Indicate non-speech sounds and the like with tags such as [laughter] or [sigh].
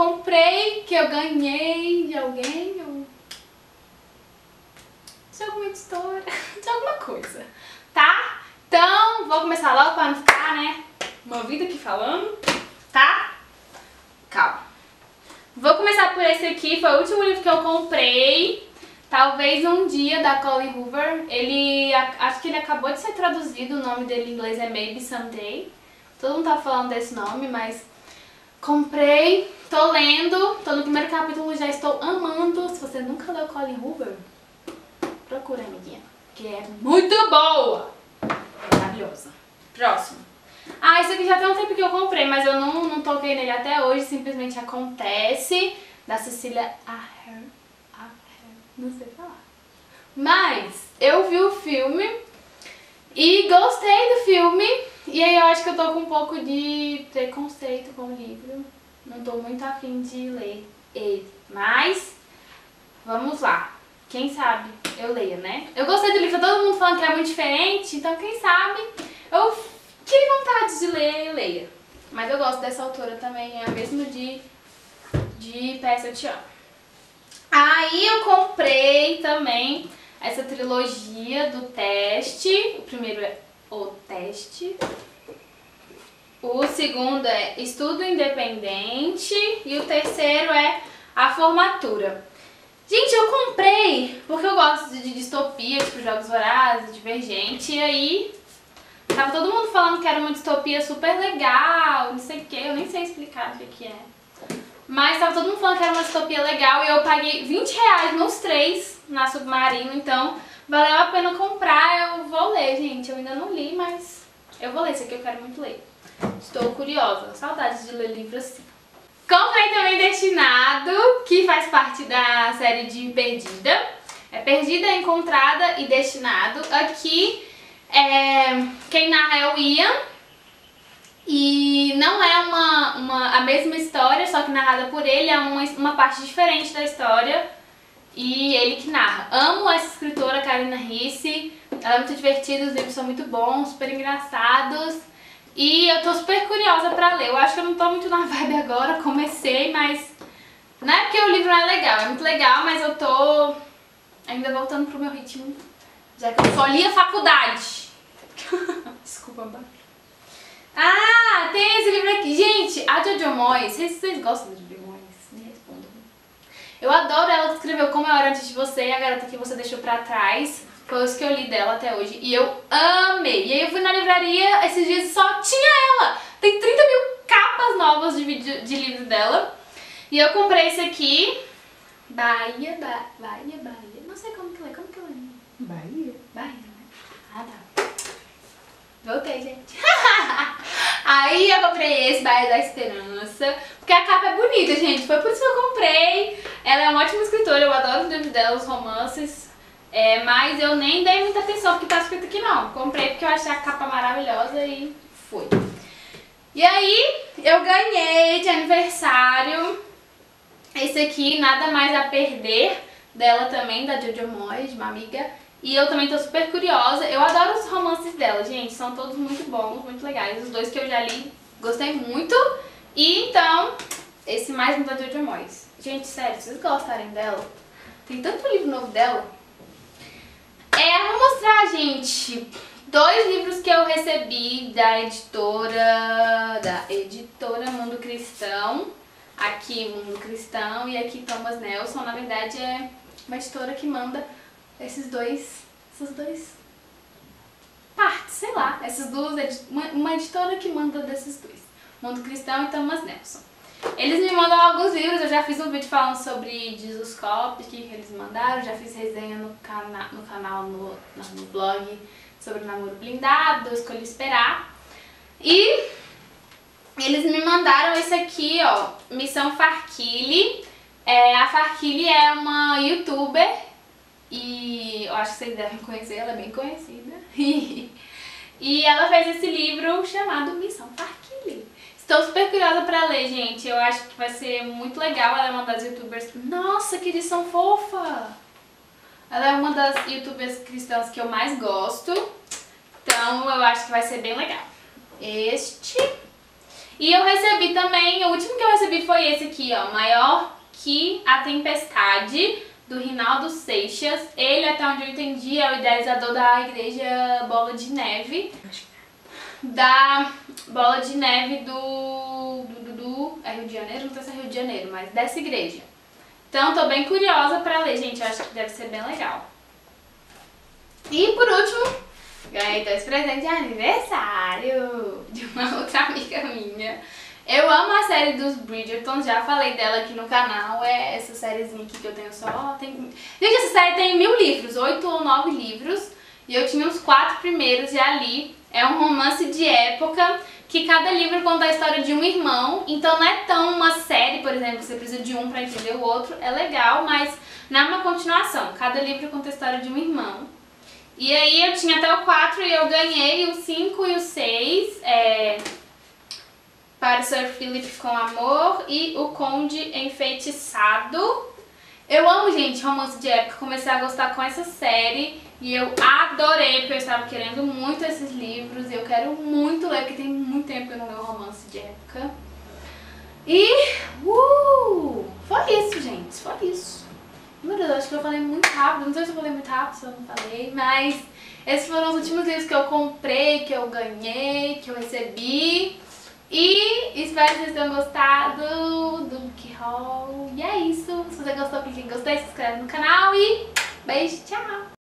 comprei, que eu ganhei de alguém, ou de alguma editora, de [laughs] alguma coisa, tá? Então, vou começar logo pra não ficar, né, uma vida aqui falando, tá? Calma. Vou começar por esse aqui, foi o último livro que eu comprei. Talvez um dia da Colin Hoover. Ele acho que ele acabou de ser traduzido, o nome dele em inglês é Maybe Someday. Todo mundo tá falando desse nome, mas comprei, tô lendo, tô no primeiro capítulo, já estou amando. Se você nunca leu Colin Hoover, procura, amiguinha, que é muito boa. Maravilhosa. Próximo. Ah, esse aqui já tem um tempo que eu comprei, mas eu não, não toquei nele até hoje, simplesmente acontece. Da Cecília Aher. Aher. Não sei falar. Mas eu vi o filme e gostei do filme. E aí eu acho que eu tô com um pouco de preconceito com o livro. Não tô muito afim de ler ele. Mas, vamos lá. Quem sabe eu leio, né? Eu gostei do livro, todo mundo falando que é muito diferente, então quem sabe eu tive vontade de ler, leia. Mas eu gosto dessa autora também, é a mesma de, de Peça Eu Te Amo. Aí eu comprei também essa trilogia do teste. O primeiro é O Teste. O segundo é Estudo Independente. E o terceiro é A Formatura. Gente, eu comprei porque eu gosto de distopia, tipo Jogos Vorazes, Divergente. E aí Tava todo mundo falando que era uma distopia super legal, não sei o que, eu nem sei explicar o que, é. Mas tava todo mundo falando que era uma distopia legal e eu paguei 20 reais nos três na Submarino, então valeu a pena comprar, eu vou ler, gente. Eu ainda não li, mas eu vou ler, esse aqui eu quero muito ler. Estou curiosa, saudades de ler livro assim. Comprei também Destinado, que faz parte da série de Perdida. É Perdida, Encontrada e Destinado. Aqui é, quem narra é o Ian. E não é uma, uma, a mesma história, só que narrada por ele, é uma, uma parte diferente da história. E ele que narra. Amo essa escritora, Karina Risse. Ela é muito divertida, os livros são muito bons, super engraçados. E eu tô super curiosa pra ler. Eu acho que eu não tô muito na vibe agora, comecei, mas... Não é porque o livro não é legal, é muito legal, mas eu tô ainda voltando pro meu ritmo já que eu só li a faculdade. [laughs] Desculpa, Bá. Ah, tem esse livro aqui. Gente, a Jojo Moyes, vocês, vocês gostam de Jojo. Eu adoro ela que escreveu Como Eu Era Antes de Você e a Garota Que Você Deixou Pra Trás. Foi os que eu li dela até hoje e eu amei. E aí eu fui na livraria esses dias só tinha ela. Tem 30 mil capas novas de, vídeo, de livro dela. E eu comprei esse aqui. Bahia, ba Bahia, Bahia. Não sei como que lê, como que lê? Bahia? Bahia, né? Ah, tá. Voltei, gente. [laughs] Aí eu comprei esse, Bahia da Esperança, porque a capa é bonita, gente. Foi por isso que eu comprei. Ela é uma ótima escritora, eu adoro os livros dela, os romances. É, mas eu nem dei muita atenção porque tá escrito aqui não. Comprei porque eu achei a capa maravilhosa e foi. E aí, eu ganhei de aniversário esse aqui, Nada Mais a Perder, dela também, da Jojo Moyes, uma amiga. E eu também tô super curiosa. Eu adoro os romances dela, gente. São todos muito bons, muito legais. Os dois que eu já li, gostei muito. E então, esse mais da Jojo Moyes. Gente, sério, vocês gostarem dela? Tem tanto livro novo dela. É, vou mostrar, gente, dois livros que eu recebi da editora, da editora Mundo Cristão. Aqui Mundo Cristão e aqui Thomas Nelson. Na verdade é uma editora que manda esses dois, esses dois partes, sei lá, essas duas, uma, uma editora que manda desses dois, Mundo Cristão e Thomas Nelson. Eles me mandam alguns livros, eu já fiz um vídeo falando sobre Jesus Cop, que eles mandaram, já fiz resenha no, cana no canal, no, no blog, sobre namoro blindado, escolhi esperar. E eles me mandaram esse aqui, ó, Missão Farquille. É, a Farquille é uma youtuber e eu acho que vocês devem conhecer, ela é bem conhecida. [laughs] e ela fez esse livro chamado Missão Farquille. Estou super curiosa pra ler, gente. Eu acho que vai ser muito legal. Ela é uma das youtubers... Nossa, que edição fofa! Ela é uma das youtubers cristãs que eu mais gosto. Então eu acho que vai ser bem legal. Este... E eu recebi também, o último que eu recebi foi esse aqui, ó, Maior que a Tempestade, do Rinaldo Seixas. Ele, até onde eu entendi, é o idealizador da Igreja Bola de Neve. Da Bola de Neve do, do, do, do é Rio de Janeiro? Não sei se é Rio de Janeiro, mas dessa igreja. Então, tô bem curiosa pra ler, gente. Eu acho que deve ser bem legal. E, por último, ganhei dois presentes de aniversário de uma [laughs] outra amiga minha. Eu amo a série dos Bridgerton, já falei dela aqui no canal, é essa sériezinha aqui que eu tenho só... Tem... Gente, essa série tem mil livros, oito ou nove livros, e eu tinha os quatro primeiros já li. É um romance de época, que cada livro conta a história de um irmão, então não é tão uma série, por exemplo, você precisa de um pra entender o outro, é legal, mas não é uma continuação, cada livro conta a história de um irmão. E aí eu tinha até o 4 e eu ganhei o 5 e o 6, é, para Sir Philip com Amor e O Conde Enfeitiçado. Eu amo, gente, romance de época. Comecei a gostar com essa série e eu adorei, porque eu estava querendo muito esses livros e eu quero muito ler, porque tem muito tempo que eu não leio romance de época. E, uh, foi isso, gente, foi isso. Meu Deus, acho que eu falei muito rápido, não sei se eu falei muito rápido, se eu não falei, mas esses foram os últimos livros que eu comprei, que eu ganhei, que eu recebi. E espero que vocês tenham gostado do Book Haul. E é isso. Se você gostou, clique em gostei, se inscreve no canal e beijo, tchau!